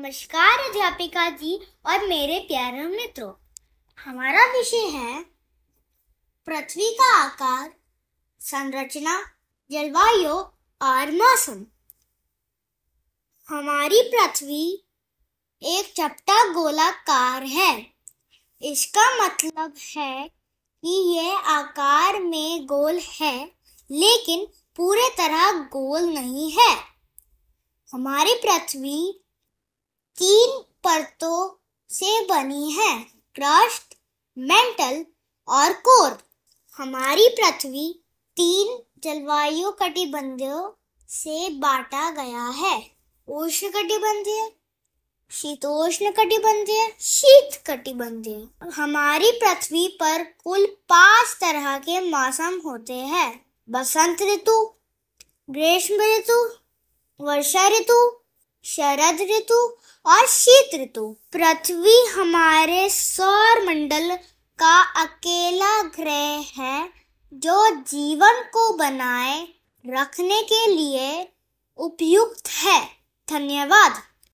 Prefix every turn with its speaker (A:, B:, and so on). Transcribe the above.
A: नमस्कार, अध्यापिका जी और मेरे प्यारे मित्रों। हमारा विषय है पृथ्वी का आकार, संरचना, जलवायु और मौसम। हमारी पृथ्वी एक चपटा गोलाकार है। इसका मतलब है कि यह आकार में गोल है, लेकिन पूरे तरह गोल नहीं है। हमारी पृथ्वी तीन परतों से बनी है। क्रस्ट मेंटल और कोर हमारी पृथ्वी तीन जलवायु कटिबंधों से बांटा गया है। उष्ण कटिबंधीय, शीतोष्ण कटिबंधीय, शीत कटिबंधीय। हमारी पृथ्वी पर कुल पाँच तरह के मौसम होते हैं। बसंत ऋतु, ग्रीष्म ऋतु, वर्षा ऋतु शरद ऋतु और शीत ऋतु। पृथ्वी हमारे सौर मंडल का अकेला ग्रह है, जो जीवन को बनाए रखने के लिए उपयुक्त है। धन्यवाद।